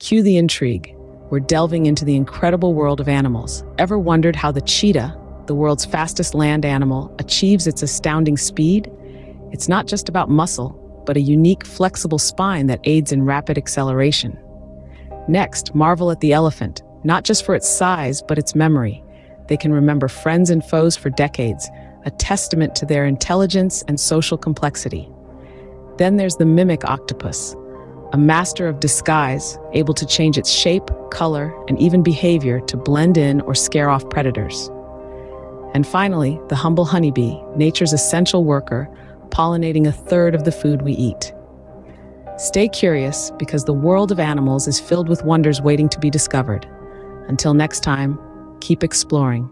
Cue the intrigue. We're delving into the incredible world of animals. Ever wondered how the cheetah, the world's fastest land animal, achieves its astounding speed? It's not just about muscle, but a unique, flexible spine that aids in rapid acceleration. Next, marvel at the elephant, not just for its size, but its memory. They can remember friends and foes for decades, a testament to their intelligence and social complexity. Then there's the mimic octopus, a master of disguise, able to change its shape, color, and even behavior to blend in or scare off predators. And finally, the humble honeybee, nature's essential worker, pollinating a third of the food we eat. Stay curious because the world of animals is filled with wonders waiting to be discovered. Until next time, keep exploring.